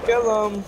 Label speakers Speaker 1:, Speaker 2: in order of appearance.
Speaker 1: kill him.